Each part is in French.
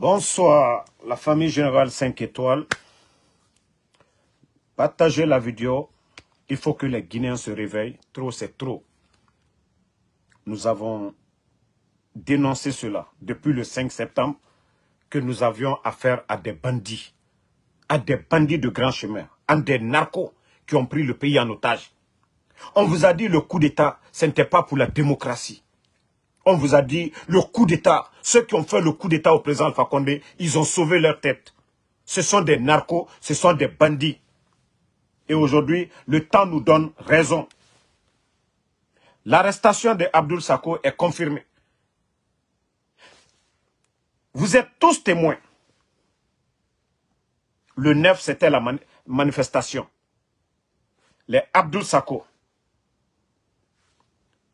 Bonsoir, la famille générale 5 étoiles. Partagez la vidéo. Il faut que les Guinéens se réveillent. Trop, c'est trop. Nous avons dénoncé cela depuis le 5 septembre que nous avions affaire à des bandits, à des bandits de grand chemin, à des narcos qui ont pris le pays en otage. On vous a dit le coup d'État, ce n'était pas pour la démocratie. On vous a dit le coup d'État, ceux qui ont fait le coup d'État au président Alpha ils ont sauvé leur tête. Ce sont des narcos, ce sont des bandits. Et aujourd'hui, le temps nous donne raison. L'arrestation de Abdul Sako est confirmée. Vous êtes tous témoins. Le 9, c'était la manifestation. Les Abdul Sako,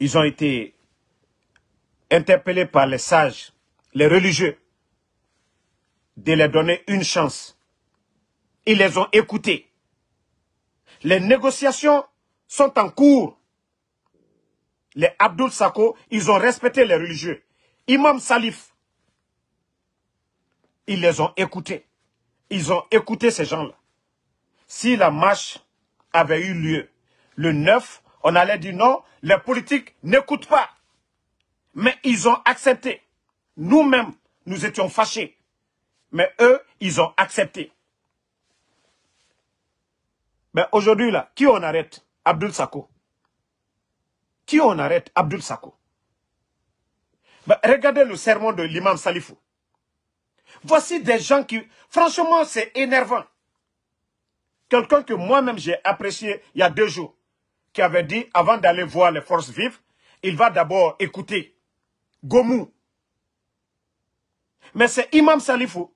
ils ont été interpellés par les sages, les religieux, de leur donner une chance. Ils les ont écoutés. Les négociations sont en cours. Les Abdul Sako, ils ont respecté les religieux. Imam Salif, ils les ont écoutés. Ils ont écouté ces gens-là. Si la marche avait eu lieu le 9, on allait dire non, les politiques n'écoutent pas. Mais ils ont accepté. Nous-mêmes, nous étions fâchés. Mais eux, ils ont accepté. Mais aujourd'hui, là, qui on arrête? Abdul Sako. Qui on arrête? Abdul Sako. Regardez le sermon de l'imam Salifou. Voici des gens qui... Franchement, c'est énervant. Quelqu'un que moi-même j'ai apprécié il y a deux jours, qui avait dit, avant d'aller voir les forces vives, il va d'abord écouter Gomou. Mais c'est Imam Salifou,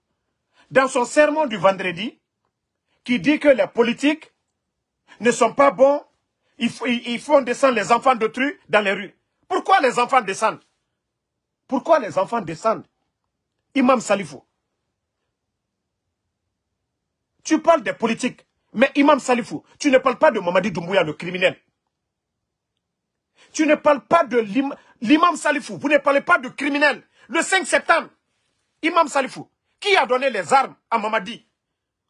dans son sermon du vendredi, qui dit que les politiques ne sont pas bons, ils, font descendre les enfants d'autrui dans les rues. Pourquoi les enfants descendent? Pourquoi les enfants descendent? Imam Salifou. Tu parles des politiques, mais Imam Salifou, tu ne parles pas de Mamadi Doumbouya, le criminel. Tu ne parles pas de l'imam Salifou, vous ne parlez pas de criminel. Le 5 septembre, Imam Salifou, qui a donné les armes à Mamadi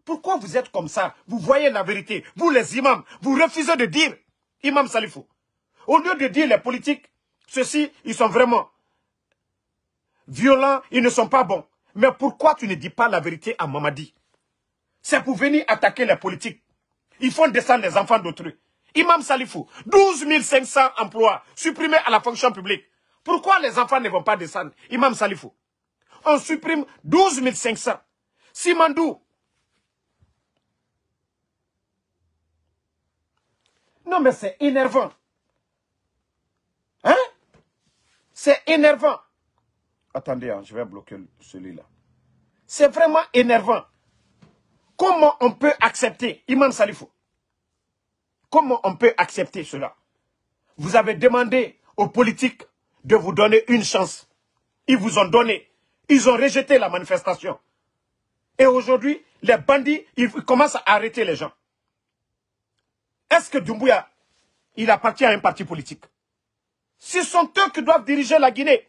Pourquoi vous êtes comme ça? Vous voyez la vérité. Vous les imams, vous refusez de dire Imam Salifou. Au lieu de dire les politiques, ceux-ci, ils sont vraiment violents, ils ne sont pas bons. Mais pourquoi tu ne dis pas la vérité à Mamadi? C'est pour venir attaquer les politiques. Ils font descendre les enfants d'autrui. Imam Salifou, 12 500 emplois supprimés à la fonction publique. Pourquoi les enfants ne vont pas descendre Imam Salifou. On supprime 12 500. Simandou. Non mais c'est énervant. Hein? C'est énervant. Attendez, hein, je vais bloquer celui-là. C'est vraiment énervant. Comment on peut accepter, Imam Salifou Comment on peut accepter cela? Vous avez demandé aux politiques de vous donner une chance. Ils vous ont donné. Ils ont rejeté la manifestation. Et aujourd'hui, les bandits, ils commencent à arrêter les gens. Est-ce que Doumbouya, il appartient à un parti politique? Ce sont eux qui doivent diriger la Guinée.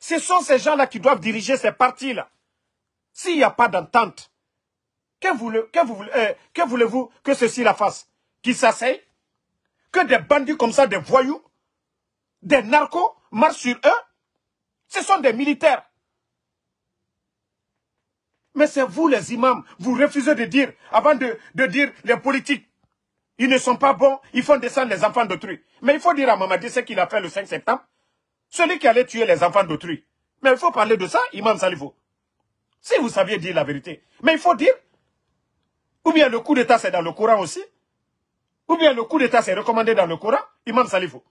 Ce sont ces gens-là qui doivent diriger ces partis-là. S'il n'y a pas d'entente, euh, que voulez-vous que ceci la fasse? Qu'ils s'asseyent Que des bandits comme ça, des voyous, des narcos marchent sur eux? Ce sont des militaires. Mais c'est vous les imams, vous refusez de dire, avant de, de dire les politiques, ils ne sont pas bons, ils font descendre les enfants d'autrui. Mais il faut dire à Mamadi ce qu'il a fait le 5 septembre. Celui qui allait tuer les enfants d'autrui. Mais il faut parler de ça, Imam Salifou. Si vous saviez dire la vérité. Mais il faut dire ou bien le coup d'État, c'est dans le Coran aussi. Ou bien le coup d'État, c'est recommandé dans le Coran, Imam Salifou.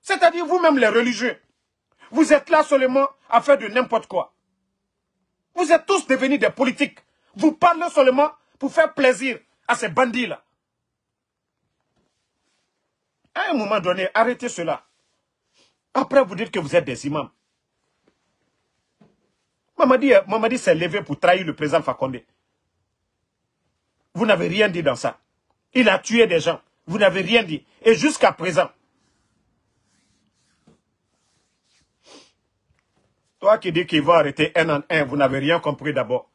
C'est-à-dire vous-même les religieux. Vous êtes là seulement à faire de n'importe quoi. Vous êtes tous devenus des politiques. Vous parlez seulement pour faire plaisir à ces bandits-là. À un moment donné, arrêtez cela. Après, vous dites que vous êtes des imams. Mamadi, s'est levé pour trahir le président Fakonde. Vous n'avez rien dit dans ça. Il a tué des gens. Vous n'avez rien dit. Et jusqu'à présent, Toi qui dis qu'ils vont arrêter un en un, vous n'avez rien compris d'abord.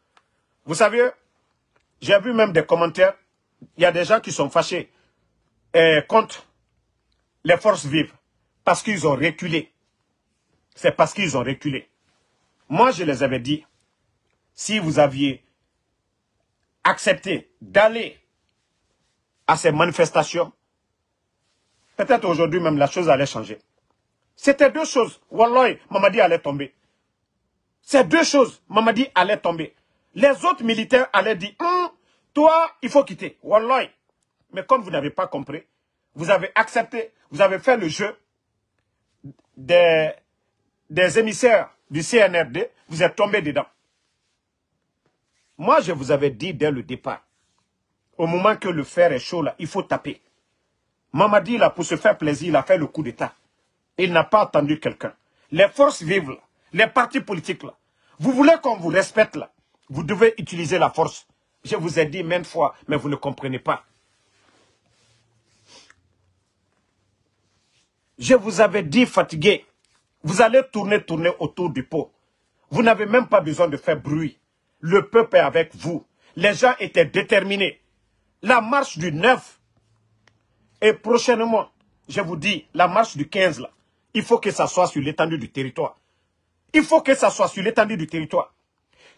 Vous savez, j'ai vu même des commentaires, il y a des gens qui sont fâchés eh, contre les forces vives parce qu'ils ont reculé. C'est parce qu'ils ont reculé. Moi, je les avais dit, si vous aviez accepté d'aller à ces manifestations, peut-être aujourd'hui même la chose allait changer. C'était deux choses. Wallah, Mamadi allait tomber. C'est deux choses. Mamadi allait tomber. Les autres militaires allaient dire, hum, toi, il faut quitter. Wallah. Mais comme vous n'avez pas compris, vous avez accepté, vous avez fait le jeu des, des émissaires du CNRD, vous êtes tombé dedans. Moi, je vous avais dit dès le départ, au moment que le fer est chaud, là, il faut taper. Mamadi, là, pour se faire plaisir, il a fait le coup d'État. Il n'a pas attendu quelqu'un. Les forces vives, là, les partis politiques, là, vous voulez qu'on vous respecte, là, vous devez utiliser la force. Je vous ai dit maintes fois, mais vous ne comprenez pas. Je vous avais dit fatigué. Vous allez tourner, tourner autour du pot. Vous n'avez même pas besoin de faire bruit. Le peuple est avec vous. Les gens étaient déterminés. La marche du 9 et prochainement, je vous dis, la marche du 15, là, il faut que ça soit sur l'étendue du territoire. Il faut que ça soit sur l'étendue du territoire.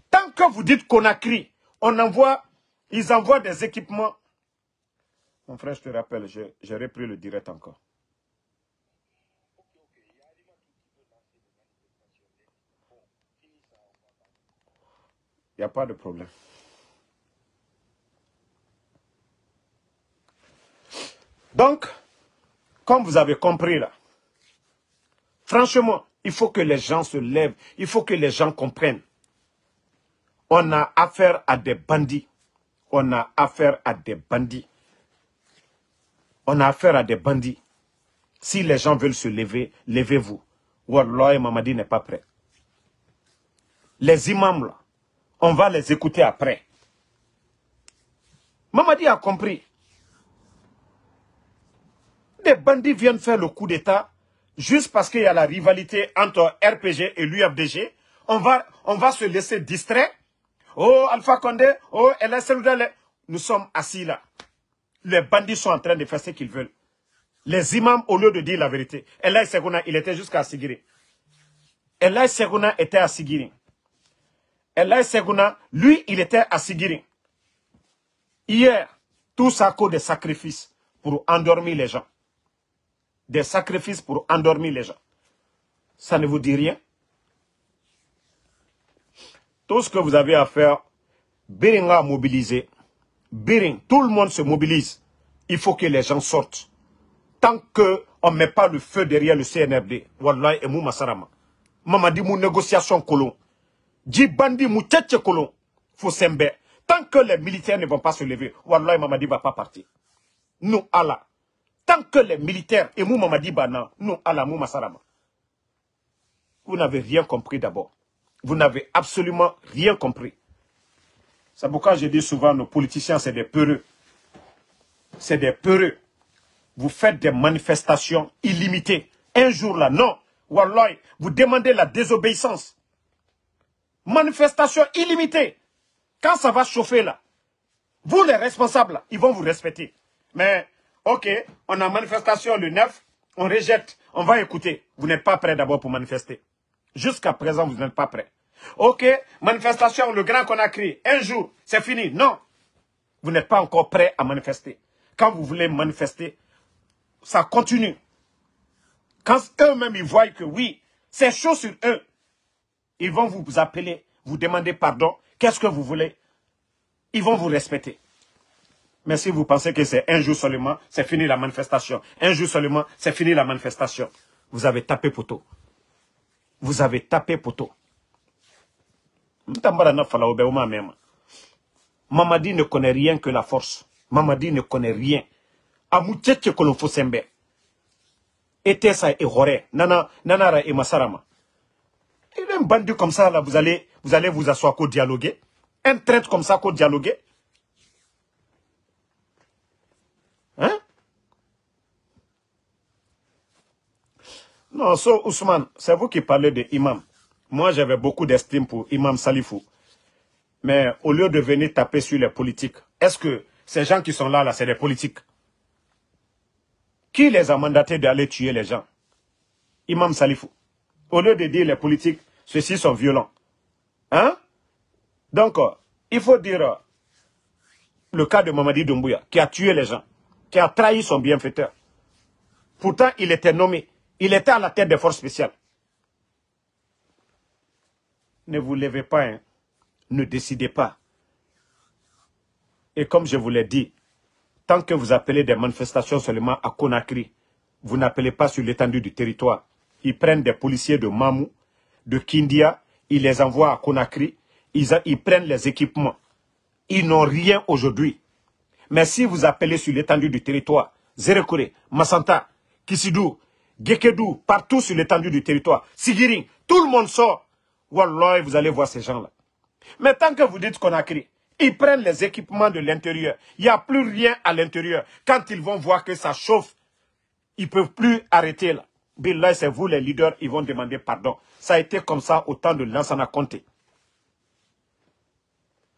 Tant que vous dites Conakry, on envoie, ils envoient des équipements. Mon frère, je te rappelle, j'ai repris le direct encore. Il n'y a pas de problème. Donc, comme vous avez compris là, franchement, il faut que les gens se lèvent, il faut que les gens comprennent. On a affaire à des bandits. On a affaire à des bandits. On a affaire à des bandits. Si les gens veulent se lever, levez-vous. Wallah et Mamadi n'est pas prêt. Les imams là, on va les écouter après. Mamadi a compris. Des bandits viennent faire le coup d'État juste parce qu'il y a la rivalité entre RPG et l'UFDG. On va, on va se laisser distraire. Oh, Alpha Condé, oh, LSL, nous sommes assis là. Les bandits sont en train de faire ce qu'ils veulent. Les imams, au lieu de dire la vérité. Elay Seguna, il était jusqu'à Sigiri. Elay Seguna était à Sigiri. Elay Seguna, lui, il était à Sigiri. Hier, tout ça cause des sacrifices pour endormir les gens. Des sacrifices pour endormir les gens. Ça ne vous dit rien? Tout ce que vous avez à faire, Biring a mobilisé. Tout le monde se mobilise. Il faut que les gens sortent. Tant qu'on ne met pas le feu derrière le CNRD, Wallah et Mou Masarama. Mamadi, mou négociation colon. Djibandi Moucheche Kolon, Fosembe. Tant que les militaires ne vont pas se lever, Wallah Mamadi ne va pas partir. Nous, Allah. Tant que les militaires, et Mou Mamadi Bana, nous, Allah, Mou Masarama. Vous n'avez rien compris d'abord. Vous n'avez absolument rien compris. C'est pourquoi je dis souvent, nos politiciens, c'est des peureux. C'est des peureux. Vous faites des manifestations illimitées. Un jour là, non. Wallah, vous demandez la désobéissance manifestation illimitée. Quand ça va chauffer là, vous les responsables, ils vont vous respecter. Mais, ok, on a manifestation le 9, on rejette, on va écouter. Vous n'êtes pas prêt d'abord pour manifester. Jusqu'à présent, vous n'êtes pas prêt. Ok, manifestation, le grand qu'on a créé, un jour, c'est fini. Non, vous n'êtes pas encore prêt à manifester. Quand vous voulez manifester, ça continue. Quand eux-mêmes, ils voient que oui, c'est chaud sur eux, ils vont vous appeler, vous demander pardon. Qu'est-ce que vous voulez? Ils vont vous respecter. Mais si vous pensez que c'est un jour seulement, c'est fini la manifestation. Un jour seulement, c'est fini la manifestation. Vous avez tapé poteau. Vous avez tapé poteau. Mamadi ne connaît rien que la force. Mamadi ne connaît rien. Amoucheche kolonfo sembe. Etesa et. Nana, nanara et Masarama. Un bandit comme ça, là, vous allez vous, allez vous asseoir qu'au dialoguer. Un traître comme ça qu'au dialoguer. Hein? Non, so Ousmane, c'est vous qui parlez de imam. moi j'avais beaucoup d'estime pour Imam Salifou. Mais au lieu de venir taper sur les politiques, est-ce que ces gens qui sont là, là, c'est des politiques? Qui les a mandatés d'aller tuer les gens? Imam Salifou. Au lieu de dire les politiques, ceux-ci sont violents. Hein? Donc, euh, il faut dire euh, le cas de Mamadi Doumbouya, qui a tué les gens, qui a trahi son bienfaiteur. Pourtant, il était nommé. Il était à la tête des forces spéciales. Ne vous levez pas, hein. ne décidez pas. Et comme je vous l'ai dit, tant que vous appelez des manifestations seulement à Conakry, vous n'appelez pas sur l'étendue du territoire. Ils prennent des policiers de Mamou, de Kindia, ils les envoient à Conakry, ils, prennent les équipements. Ils n'ont rien aujourd'hui. Mais si vous appelez sur l'étendue du territoire, Zérekure, Massanta, Kisidou, Gekedou, partout sur l'étendue du territoire, Sigiring, tout le monde sort. Wallah, vous allez voir ces gens-là. Mais tant que vous dites Conakry, ils prennent les équipements de l'intérieur. Il n'y a plus rien à l'intérieur. Quand ils vont voir que ça chauffe, ils ne peuvent plus arrêter là. Billah, c'est vous les leaders, ils vont demander pardon. Ça a été comme ça au temps de Lansana Conté.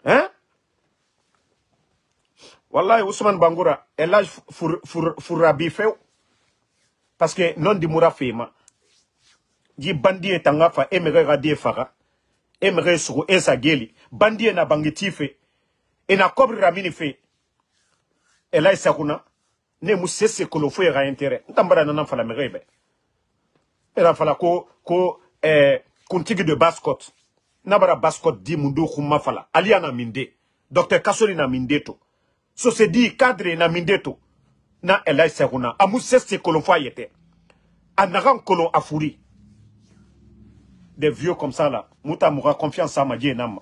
Hein? Wallahi, Ousmane Bangoura, elle Fourabi fait. Parce que non di moura fema. Di bandi etanga fa emere radie fara. Emere suru esa geli. Bandi na bangiti fe. E na kobri ramini fe. Ela isakuna. Ne mu sese kolo fo era intérêt. Ntambara nanan fala merebe. Era ko ko eh kuntigi de bascot. Nabara bascot di mundu khuma fala. Alia na minde. Na to. So se di cadre na minde to. Na Ela Sekuna. Amu sese kolon fo yete. Anagan kolon afuri. Des vieux comme ça là. Muta confiance à ma nam.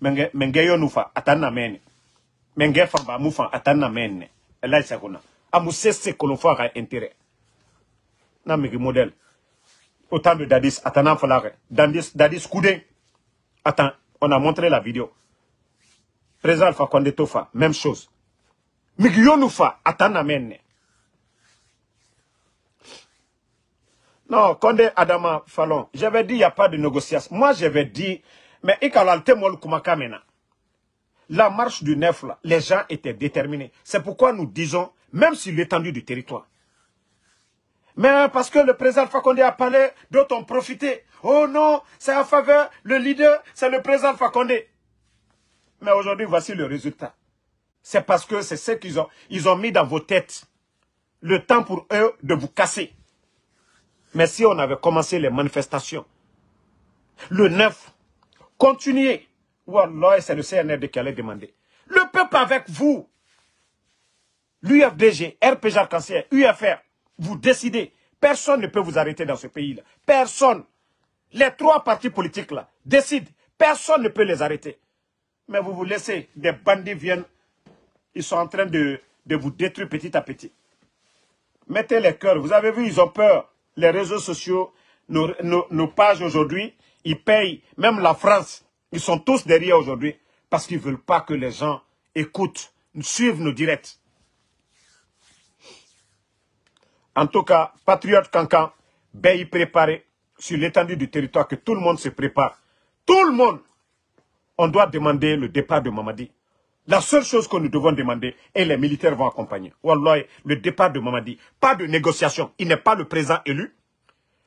Menge menge yo nufa atana mene. Menge famba mufa atana mene. Ela Sekuna. Amu sese kolon fo a intérêt. Na migi modèle. Autant de Dadis, attendant Falare. Dadis, Dadis Koudé. Attends, on a montré la vidéo. Président Alpha Condé Tofa, même chose. Migionoufa, attendant menne. Non, Condé Adama Fallon, j'avais dit il n'y a pas de négociation. Moi, j'avais dit, mais ikalalte mol kumakamena. La marche du 9, là, les gens étaient déterminés. C'est pourquoi nous disons, même sur l'étendue du territoire, mais parce que le président Fakonde a parlé, d'autres ont profité. Oh non, c'est à faveur, le leader, c'est le président Fakonde. Mais aujourd'hui, voici le résultat. C'est parce que c'est ce qu'ils ont, ils ont mis dans vos têtes. Le temps pour eux de vous casser. Mais si on avait commencé les manifestations, le 9, continuez. Wallah, c'est le CNRD qui allait demander. Le peuple avec vous. L'UFDG, RPG Arc-en-Ciel, UFR, vous décidez. Personne ne peut vous arrêter dans ce pays-là. Personne. Les trois partis politiques-là décident. Personne ne peut les arrêter. Mais vous vous laissez, des bandits viennent, ils sont en train de, de vous détruire petit à petit. Mettez les cœurs. Vous avez vu, ils ont peur. Les réseaux sociaux, nos, nos, nos pages aujourd'hui, ils payent. Même la France, ils sont tous derrière aujourd'hui parce qu'ils ne veulent pas que les gens écoutent, suivent nos directs. En tout cas, patriote Cancan, ben y préparer sur l'étendue du territoire, que tout le monde se prépare. Tout le monde, on doit demander le départ de Mamadi. La seule chose que nous devons demander, et les militaires vont accompagner, Wallah, le départ de Mamadi. Pas de négociation, il n'est pas le président élu.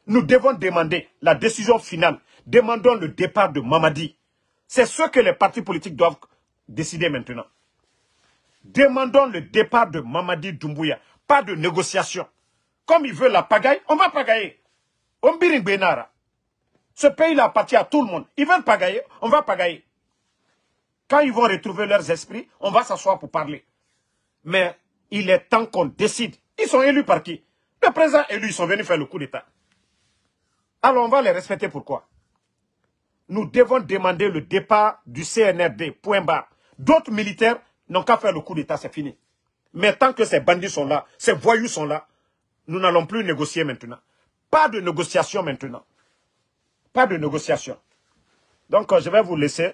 Nous devons demander la décision finale. Demandons le départ de Mamadi. C'est ce que les partis politiques doivent décider maintenant. Demandons le départ de Mamadi Doumbouya. Pas de négociation. Comme ils veulent la pagaille, on va pagailler. On Benara. Ce pays-là appartient à tout le monde. Ils veulent pagailler, on va pagailler. Quand ils vont retrouver leurs esprits, on va s'asseoir pour parler. Mais il est temps qu'on décide. Ils sont élus par qui? Le président élu, ils sont venus faire le coup d'État. Alors on va les respecter pourquoi? Nous devons demander le départ du CNRD, point barre. D'autres militaires n'ont qu'à faire le coup d'État, c'est fini. Mais tant que ces bandits sont là, ces voyous sont là, nous n'allons plus négocier maintenant. Pas de négociation maintenant. Pas de négociation. Donc, je vais vous laisser.